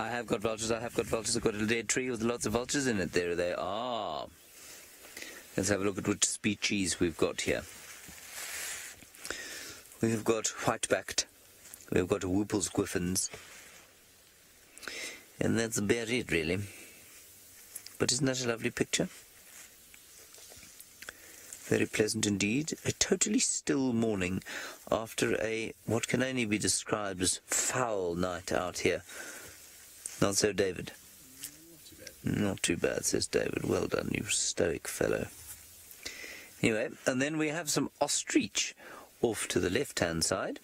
I have got vultures. I have got vultures. I've got a dead tree with lots of vultures in it. There they are. Let's have a look at which species we've got here. We've got white-backed. We've got Rüppell's griffons. And that's about it, really. But isn't that a lovely picture? Very pleasant indeed. A totally still morning after a what can only be described as foul night out here. Not so, David? Not too bad, says David. Well done, you stoic fellow. Anyway, and then we have some ostrich off to the left-hand side.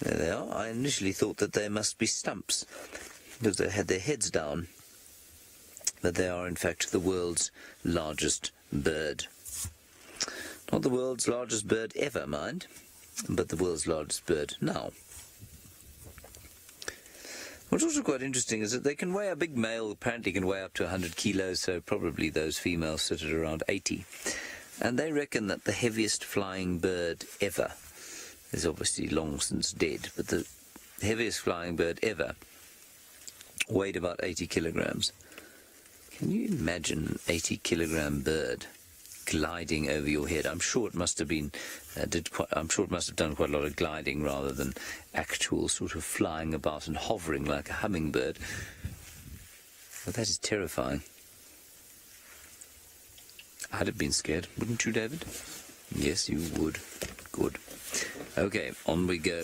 There they are. I initially thought that they must be stumps because they had their heads down. But they are, in fact, the world's largest bird. Not the world's largest bird ever, mind, but the world's largest bird now. What's also quite interesting is that they can weigh, a big male apparently can weigh up to 100 kilos, so probably those females sit at around 80. And they reckon that the heaviest flying bird ever is obviously long since dead, but the heaviest flying bird ever weighed about 80 kilograms. Can you imagine an 80 kilogram bird gliding over your head? I'm sure it must have been, uh, did quite, I'm sure it must have done quite a lot of gliding rather than actual sort of flying about and hovering like a hummingbird. But that is terrifying. I'd have been scared, wouldn't you, David? Yes, you would. Good. Okay, on we go.